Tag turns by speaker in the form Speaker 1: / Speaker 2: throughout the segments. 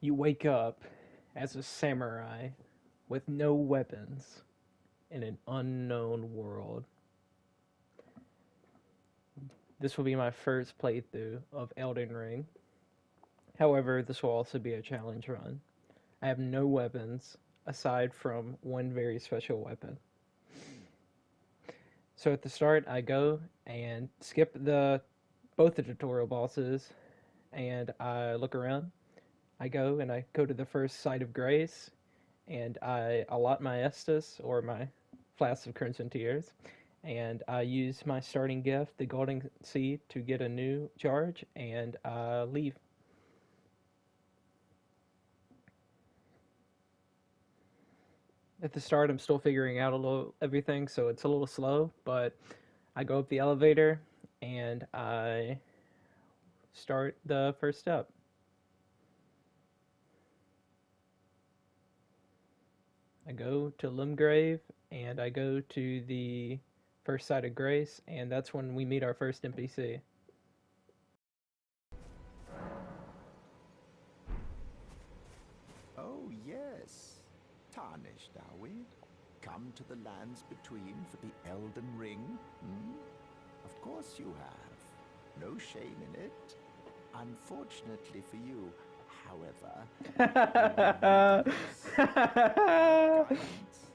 Speaker 1: You wake up as a samurai with no weapons in an unknown world. This will be my first playthrough of Elden Ring. However, this will also be a challenge run. I have no weapons aside from one very special weapon. So at the start, I go and skip the both the tutorial bosses, and I look around. I go and I go to the first site of grace, and I allot my Estus or my flask of Crimson Tears, and I use my starting gift, the Golden Seed, to get a new charge, and I leave. At the start, I'm still figuring out a little everything, so it's a little slow, but I go up the elevator and I start the first step. I go to Limgrave and I go to the first site of grace, and that's when we meet our first NPC.
Speaker 2: Oh, yes. Tarnished, are we? Come to the lands between for the Elden Ring? Hmm? Of course you have. No shame in it. Unfortunately for you, however.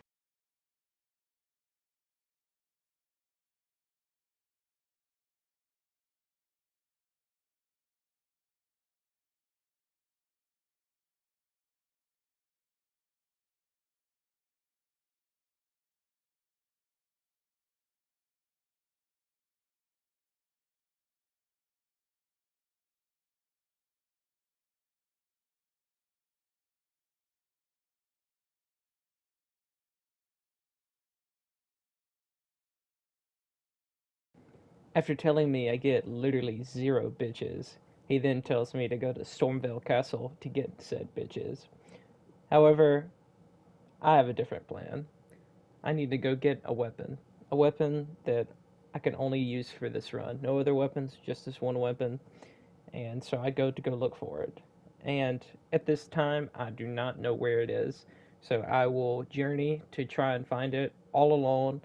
Speaker 1: After telling me I get literally zero bitches, he then tells me to go to Stormveil Castle to get said bitches. However, I have a different plan. I need to go get a weapon. A weapon that I can only use for this run. No other weapons, just this one weapon. And so I go to go look for it. And at this time, I do not know where it is. So I will journey to try and find it all alone,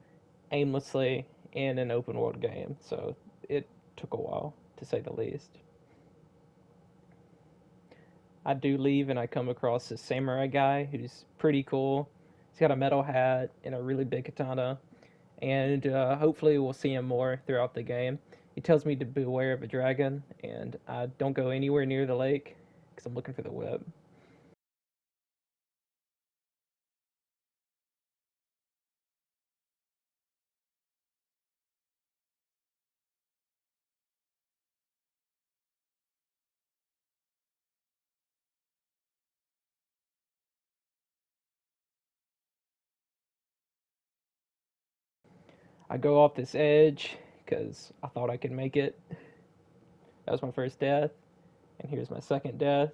Speaker 1: aimlessly, in an open world game. So it took a while, to say the least. I do leave and I come across this samurai guy who's pretty cool. He's got a metal hat and a really big katana, and uh, hopefully we'll see him more throughout the game. He tells me to beware of a dragon, and I don't go anywhere near the lake because I'm looking for the whip. I go off this edge because I thought I could make it. That was my first death, and here's my second death.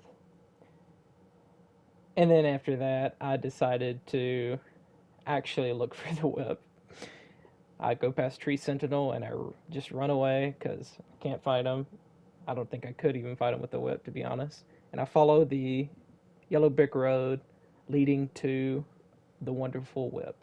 Speaker 1: And then after that, I decided to actually look for the whip. I go past Tree Sentinel and I just run away because I can't fight him. I don't think I could even fight him with the whip, to be honest. And I follow the yellow brick road leading to the wonderful whip.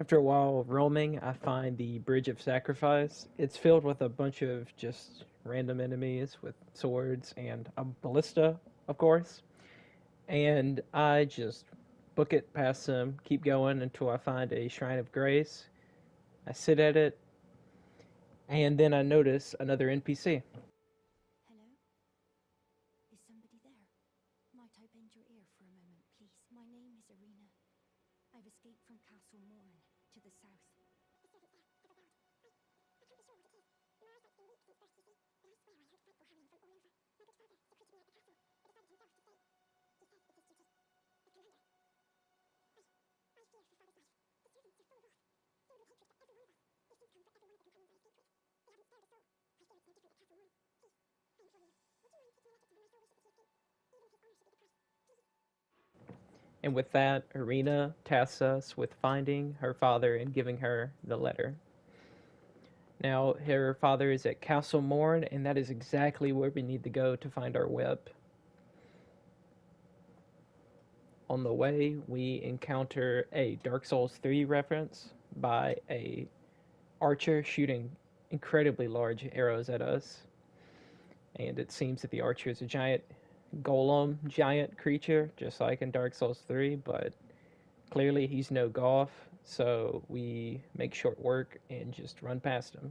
Speaker 1: After a while of roaming, I find the Bridge of Sacrifice. It's filled with a bunch of just random enemies with swords and a ballista, of course. And I just book it past them, keep going until I find a Shrine of Grace. I sit at it, and then I notice another NPC.
Speaker 3: Hello? Is somebody there? Might I bend your ear for a moment, please? My name is Irina. I've escaped from Castle Morne to the south.
Speaker 1: And with that, Irina tasks us with finding her father and giving her the letter. Now, her father is at Castle Morne, and that is exactly where we need to go to find our whip. On the way, we encounter a Dark Souls 3 reference by a archer shooting incredibly large arrows at us. And it seems that the archer is a giant golem giant creature, just like in Dark Souls 3, but clearly he's no Goth, so we make short work and just run past him.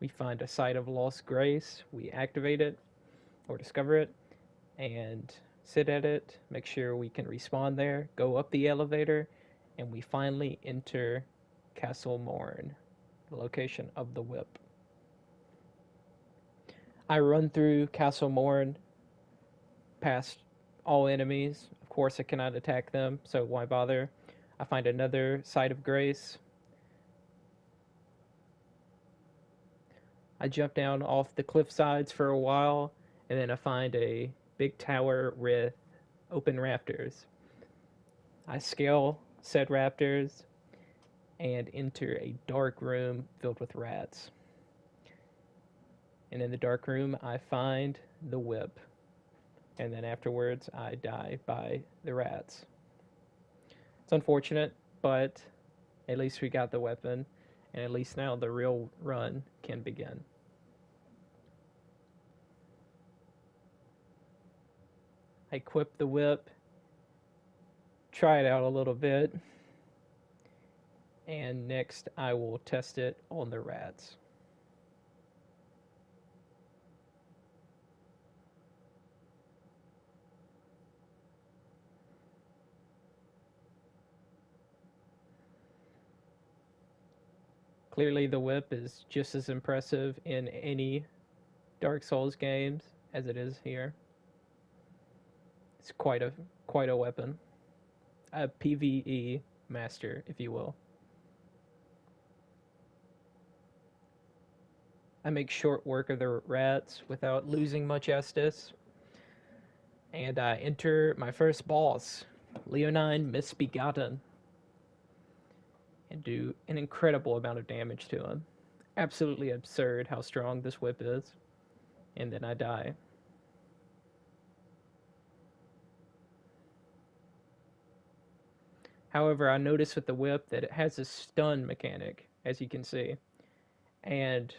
Speaker 1: We find a site of lost grace, we activate it or discover it, and sit at it, make sure we can respawn there, go up the elevator, and we finally enter Castle Morne, the location of the whip. I run through Castle Morne past all enemies. Of course, I cannot attack them, so why bother? I find another site of grace. I jump down off the cliff sides for a while, and then I find a big tower with open rafters. I scale said rafters and enter a dark room filled with rats. And in the dark room, I find the whip. And then afterwards, I die by the rats. It's unfortunate, but at least we got the weapon, and at least now the real run can begin. I equip the whip, try it out a little bit, and next I will test it on the rats. Clearly, the whip is just as impressive in any Dark Souls games as it is here. It's quite a quite a weapon, a PVE master, if you will. I make short work of the rats without losing much Estus. And I enter my first boss, Leonine Misbegotten, and do an incredible amount of damage to him. Absolutely absurd how strong this whip is. And then I die. However, I noticed with the whip that it has a stun mechanic, as you can see. And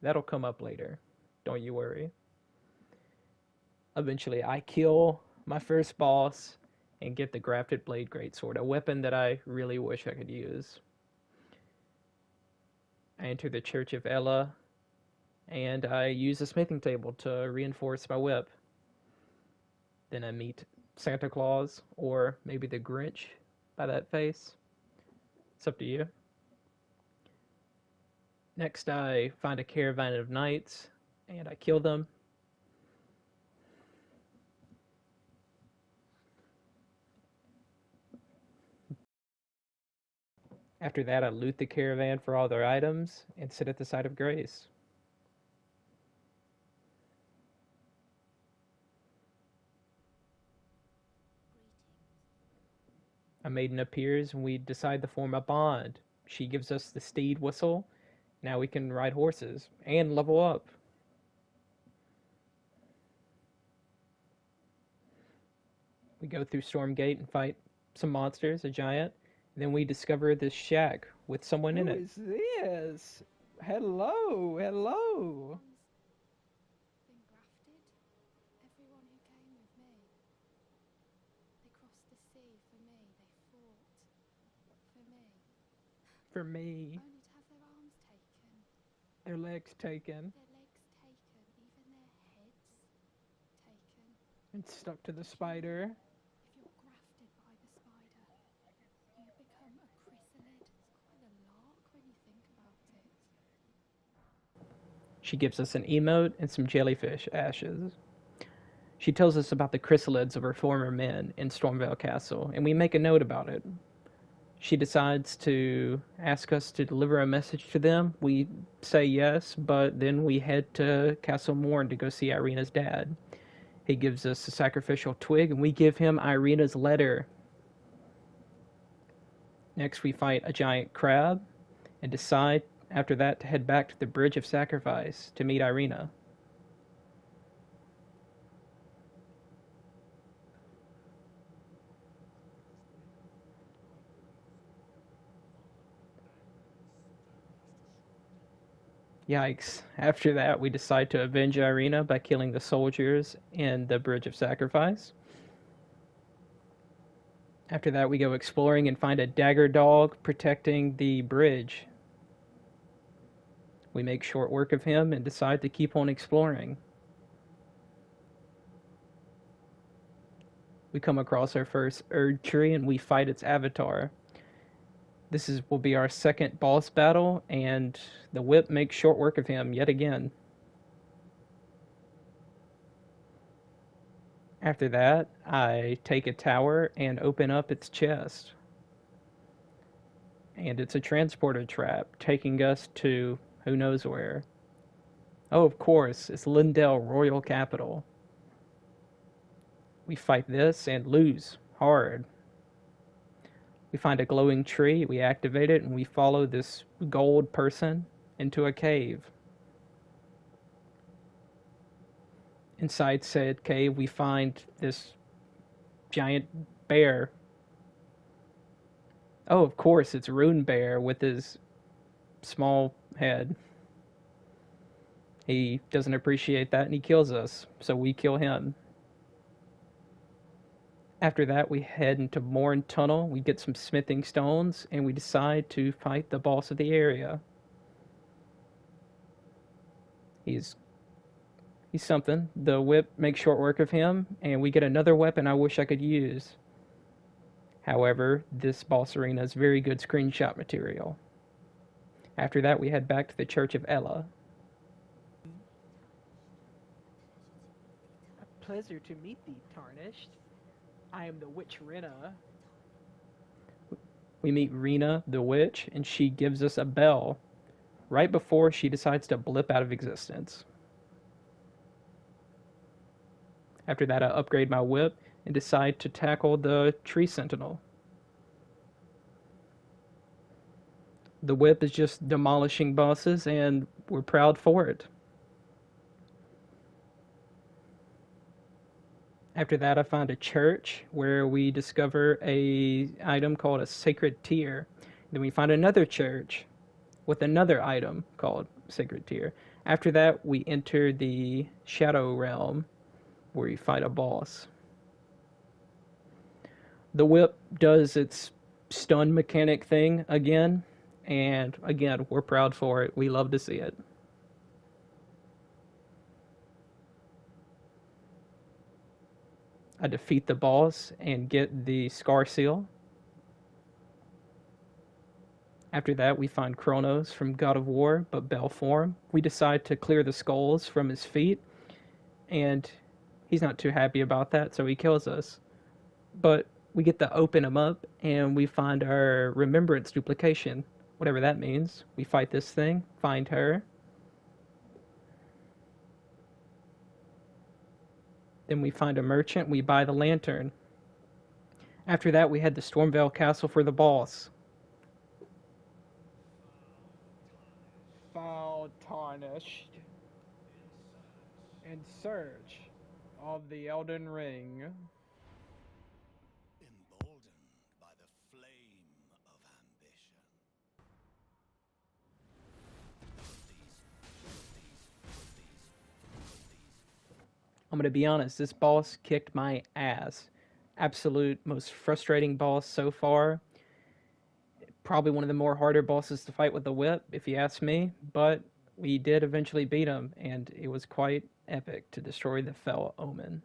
Speaker 1: that'll come up later. Don't you worry. Eventually, I kill my first boss and get the Grafted Blade Greatsword, a weapon that I really wish I could use. I enter the Church of Elleh, and I use a smithing table to reinforce my whip. Then I meet Santa Claus or maybe the Grinch by that face. It's up to you. Next, I find a caravan of knights and I kill them. After that, I loot the caravan for all their items and sit at the site of grace. A maiden appears and we decide to form a bond. She gives us the steed whistle. Now we can ride horses and level up. We go through Stormgate and fight some monsters, a giant. And then we discover this shack with someone in
Speaker 4: it.
Speaker 1: it.
Speaker 4: is this? Hello, hello.
Speaker 3: been grafted. Everyone who came with me. They crossed the sea for me. They fought for me.
Speaker 4: For me,
Speaker 3: Only to have their arms taken,
Speaker 4: their legs taken
Speaker 3: their legs taken, even their heads taken.
Speaker 4: and stuck to the spider.
Speaker 3: If you're grafted by the spider, you become a chrysalid. It's quite a lark when you think about it.
Speaker 1: She gives us an emote and some jellyfish ashes. She tells us about the chrysalids of her former men in Stormveil Castle, and we make a note about it. She decides to ask us to deliver a message to them. We say yes, but then we head to Castle Morne to go see Irina's dad. He gives us a sacrificial twig, and we give him Irina's letter. Next, we fight a giant crab and decide after that to head back to the Bridge of Sacrifice to meet Irina. Yikes. After that, we decide to avenge Irina by killing the soldiers in the Bridge of Sacrifice. After that, we go exploring and find a dagger dog protecting the bridge. We make short work of him and decide to keep on exploring. We come across our first Erd tree and we fight its avatar. This is will be our second boss battle, and the whip makes short work of him yet again. After that, I take a tower and open up its chest. And it's a transporter trap taking us to who knows where. Oh, of course, it's Leyndell Royal Capital. We fight this and lose hard. We find a glowing tree, we activate it, and we follow this gold person into a cave. Inside said cave, we find this giant bear. Oh, of course, it's Rune Bear with his small head. He doesn't appreciate that and he kills us, so we kill him. After that, we head into Morne Tunnel. We get some smithing stones, and we decide to fight the boss of the area. He's he's something. The whip makes short work of him, and we get another weapon I wish I could use. However, this boss arena is very good screenshot material. After that, we head back to the Church of Elleh.
Speaker 4: A pleasure to meet thee, Tarnished. I am the witch Renna.
Speaker 1: We meet Renna, the witch, and she gives us a bell right before she decides to blip out of existence. After that, I upgrade my whip and decide to tackle the tree sentinel. The whip is just demolishing bosses, and we're proud for it. After that, I find a church where we discover a item called a sacred tear. Then we find another church with another item called sacred tear. After that, we enter the shadow realm where you fight a boss. The whip does its stun mechanic thing again, and again, we're proud for it. We love to see it. I defeat the boss and get the Scar Seal. After that, we find Kronos from God of War, but Bell form. We decide to clear the skulls from his feet, and he's not too happy about that, so he kills us. But we get to open him up, and we find our remembrance duplication, whatever that means. We fight this thing, find her. Then we find a merchant, we buy the lantern. After that, we head to Stormveil Castle for the boss.
Speaker 4: Foul tarnished. In search of the Elden Ring.
Speaker 1: I'm gonna be honest, this boss kicked my ass. Absolute most frustrating boss so far. Probably one of the more harder bosses to fight with the whip, if you ask me, but we did eventually beat him, and it was quite epic to destroy the fell omen.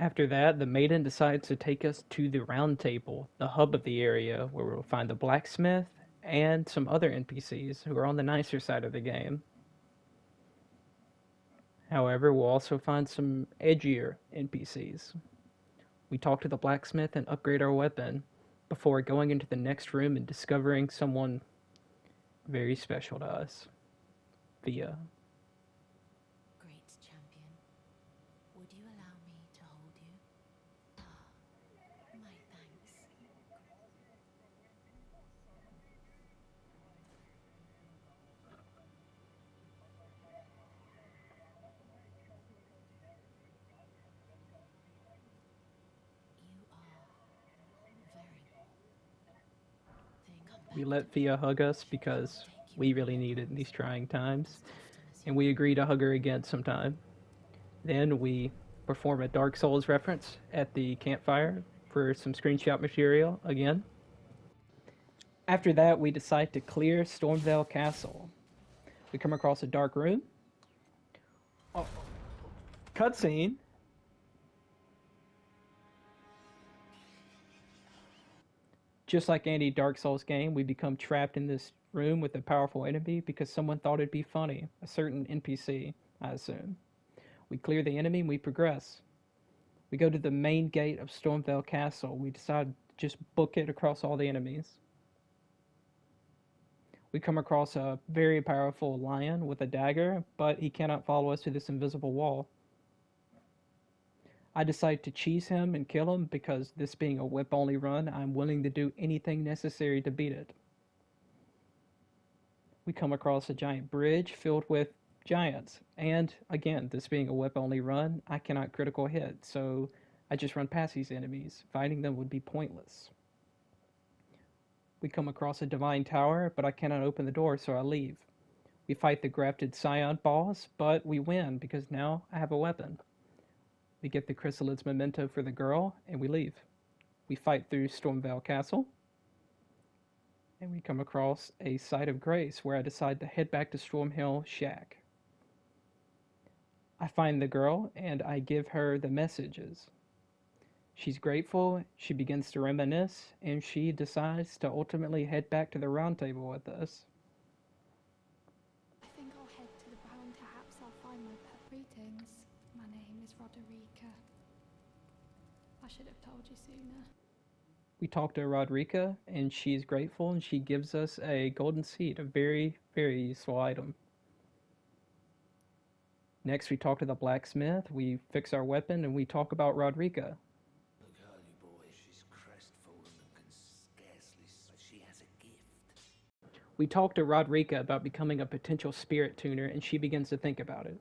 Speaker 1: After that, the maiden decides to take us to the round table, the hub of the area, where we'll find the blacksmith and some other NPCs who are on the nicer side of the game. However, we'll also find some edgier NPCs. We talk to the blacksmith and upgrade our weapon before going into the next room and discovering someone very special to us. Fia.
Speaker 5: Great champion, would you allow me to hold you? Ah, my thanks. You are very warm. Think
Speaker 1: We let Fia hug us because we really need it in these trying times, and we agree to hug her again sometime. Then we perform a Dark Souls reference at the campfire for some screenshot material again. After that, we decide to clear Stormveil Castle. We come across a dark room.
Speaker 4: Oh, cutscene.
Speaker 1: Just like any Dark Souls game, we become trapped in this room with a powerful enemy because someone thought it'd be funny. A certain NPC, I assume. We clear the enemy and we progress. We go to the main gate of Stormveil Castle. We decide to just book it across all the enemies. We come across a very powerful lion with a dagger, but he cannot follow us to this invisible wall. I decide to cheese him and kill him because this being a whip only run, I'm willing to do anything necessary to beat it. We come across a giant bridge filled with giants, and again, this being a whip only run, I cannot critical hit, so I just run past these enemies. Fighting them would be pointless. We come across a divine tower, but I cannot open the door, so I leave. We fight the grafted scion boss, but we win because now I have a weapon. We get the chrysalids memento for the girl, and we leave. We fight through Stormveil Castle, and we come across a site of grace where I decide to head back to Stormhill Shack. I find the girl and I give her the messages. She's grateful, she begins to reminisce, and she decides to ultimately head back to the round table with us.
Speaker 3: Should have told you sooner.
Speaker 1: We talk to Roderika, and she's grateful, and she gives us a golden seed, a very, very useful item. Next, we talk to the blacksmith, we fix our weapon, and we talk about Roderika.
Speaker 6: Look, early boy, she's crestfallen and can scarcely. s- She has a gift.
Speaker 1: We talk to Roderika about becoming a potential spirit tuner, and she begins to think about it.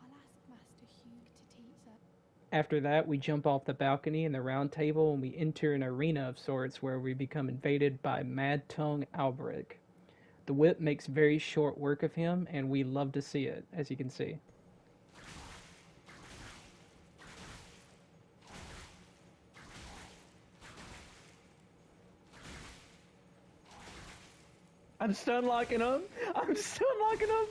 Speaker 3: I'll ask Master Hewg to teach us.
Speaker 1: After that, we jump off the balcony in the round table and we enter an arena of sorts where we become invaded by Mad Tongue Alberich. The whip makes very short work of him, and we love to see it, as you can see.
Speaker 4: I'm stun locking him. Um, I'm stun locking him. Um.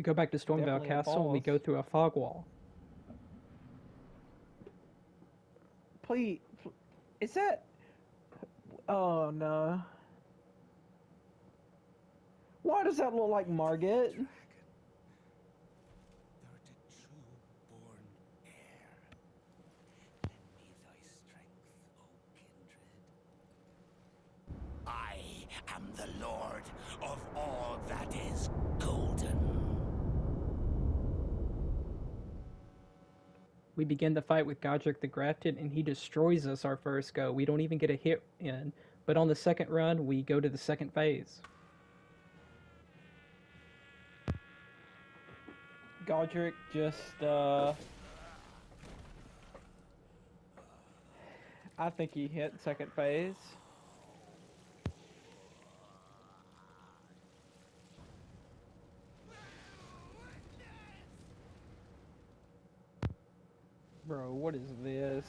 Speaker 1: We go back to
Speaker 4: Stormveil
Speaker 1: Castle and we go through a fog wall.
Speaker 4: Please, is that? Oh no. Why does that look like Margit?
Speaker 6: Dragon. Thou art a true born heir. Lend me thy strength, O kindred. I am the lord of all that is golden.
Speaker 1: We begin the fight with Godrick the Grafted, and he destroys us our first go. We don't even get a hit in. But on the second run, we go to the second phase.
Speaker 4: Godrick just uh I think he hit second phase. Bro, what is this?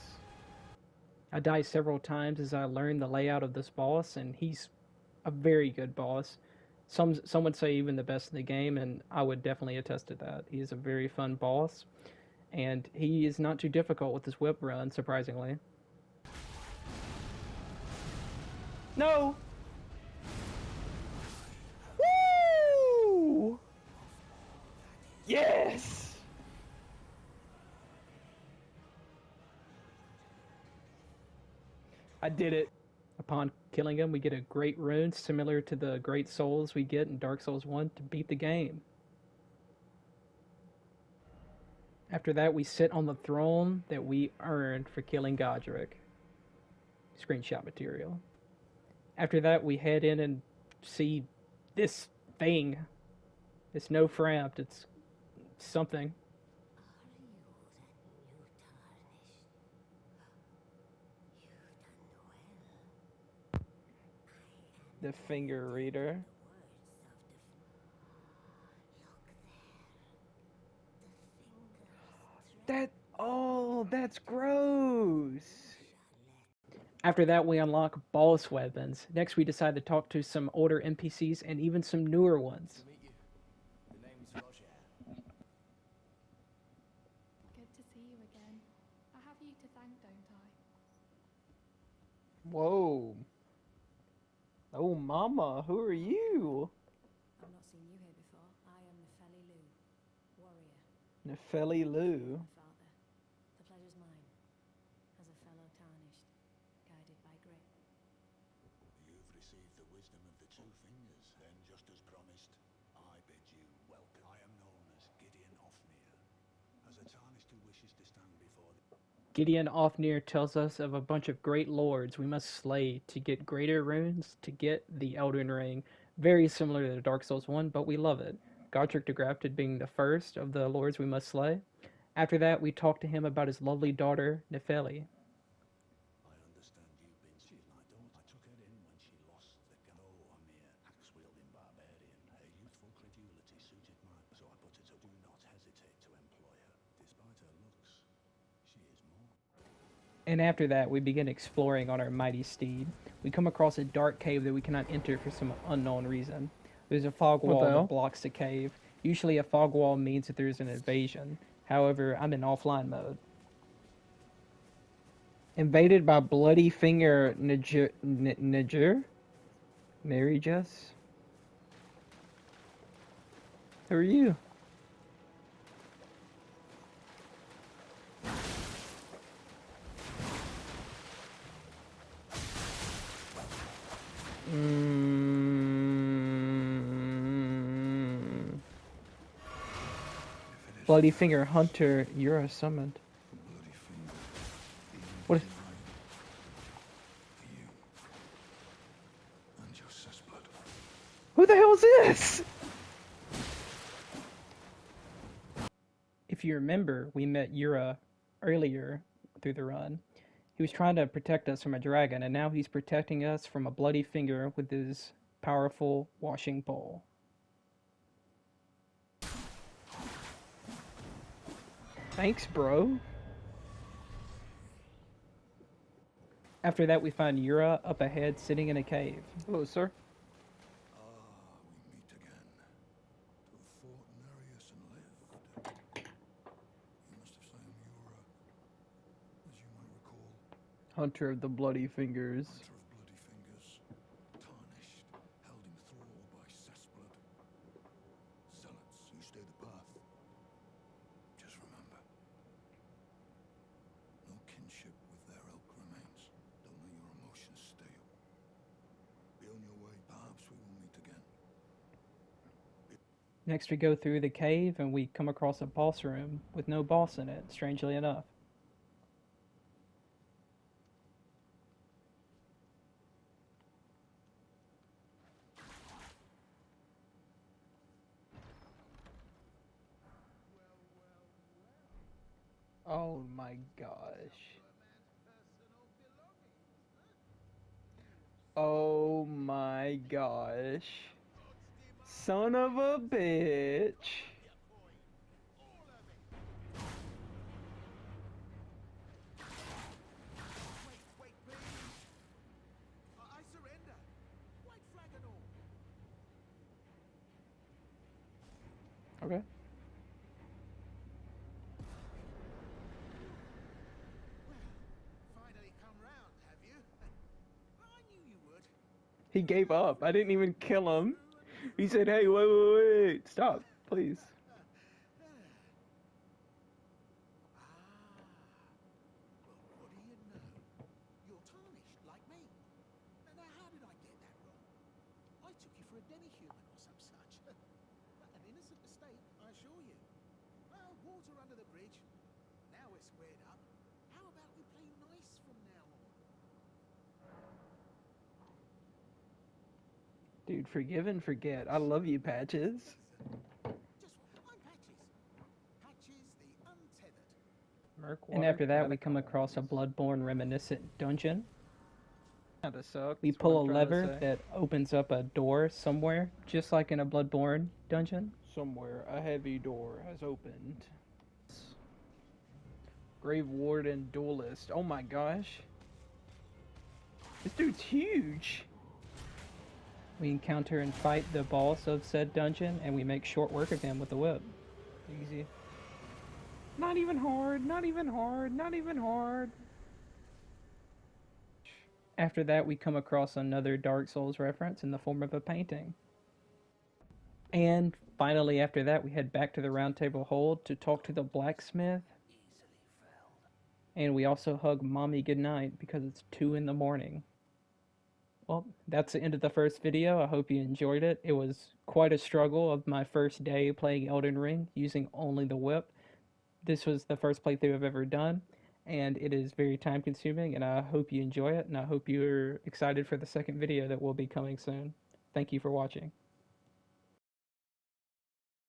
Speaker 1: I die several times as I learn the layout of this boss, and he's a very good boss. Some some would say even the best in the game, and I would definitely attest to that. He is a very fun boss, and he is not too difficult with his whip run, surprisingly. No. Woo! Yes. I did it. Upon killing him, we get a great rune similar to the great souls we get in Dark Souls 1 to beat the game. After that, we sit on the throne that we earned for killing Godrick. Screenshot material. After that, we head in and see this thing. It's no Frampt, it's something. The finger reader. That oh, that's gross. After that, we unlock boss weapons. Next, we decide to talk to some older NPCs and even some newer ones.
Speaker 6: The name's Rogier.
Speaker 7: Good to see you again. I have you to thank, don't I?
Speaker 1: Whoa. Oh, mama, who are you?
Speaker 5: I've not seen you here before. I am Nepheli Loux, warrior,
Speaker 1: Nepheli Loux.
Speaker 5: my father. The pleasure's mine, as a fellow tarnished, guided by grit.
Speaker 6: You've received the wisdom of the two fingers. Then, just as promised, I bid you welcome. I am known as Gideon Ofnir. As a tarnished who wishes to stand before the
Speaker 1: Gideon Ofnir tells us of a bunch of great lords we must slay to get greater runes to get the Elden Ring. Very similar to the Dark Souls 1, but we love it. Godrick de Grafted being the first of the lords we must slay. After that, we talk to him about his lovely daughter, Nepheli.
Speaker 6: I understand you've been. She's my daughter. I took her in when she lost the go. a mere axe-wielding barbarian. Her youthful credulity suited my. So I put her to. Do not hesitate to employ her. Despite her looks, she is more.
Speaker 1: And after that, we begin exploring on our mighty steed. We come across a dark cave that we cannot enter for some unknown reason. There's a fog wall that blocks the cave. Usually, a fog wall means that there's an invasion. However, I'm in offline mode. Invaded by Bloody Finger Niger? N- Niger? Mary Jess? Who are you? Bloody Finger Hunter, you're a summoned. What is-. Who the hell is this? If you remember, we met Yura earlier through the run. He was trying to protect us from a dragon, and now he's protecting us from a bloody finger with his powerful washing pole. Thanks, bro. After that, we find Yura up ahead sitting in a cave. Hello, sir.
Speaker 6: Ah, we meet again. To have fought Nerijus and lived. You must have slain Yura, as you might recall,
Speaker 1: Hunter of the Bloody Fingers.
Speaker 6: hunter of bloody fingers, tarnished, held in thrall by cessblood. Zealots who stay the path. Just remember, no kinship with their ilk remains. Don't let your emotions stale. Be on your way, perhaps we will meet again.
Speaker 1: Next, we go through the cave and we come across a boss room with no boss in it, strangely enough. Oh my gosh. Oh my gosh. Son of a bitch. Okay.
Speaker 8: Finally come round, have you? I knew you would.
Speaker 1: He gave up. I didn't even kill him. He said, "Hey, wait, wait, wait, stop, please."
Speaker 8: Water under the bridge. Now we're squared up. How about we play nice from now on?
Speaker 1: Dude, forgive and forget. I love you, Patches.
Speaker 8: Just what? I'm Patches. Patches the untethered.
Speaker 1: And after that, we come across a Bloodborne reminiscent dungeon. We pull a lever that opens up a door somewhere, just like in a Bloodborne dungeon.
Speaker 4: Somewhere a heavy door has opened. Grave Warden Duelist. Oh my gosh. This dude's huge.
Speaker 1: We encounter and fight the boss of said dungeon, and we make short work of him with the whip.
Speaker 4: Easy. Not even hard, not even hard, not even hard.
Speaker 1: After that, we come across another Dark Souls reference in the form of a painting. And finally, after that, we head back to the Round Table Hold to talk to the blacksmith. And we also hug mommy goodnight because it's 2 in the morning. Well, that's the end of the first video. I hope you enjoyed it. It was quite a struggle of my first day playing Elden Ring using only the whip. This was the first playthrough I've ever done, and it is very time consuming, and I hope you enjoy it, and I hope you're excited for the second video that will be coming soon. Thank you for watching.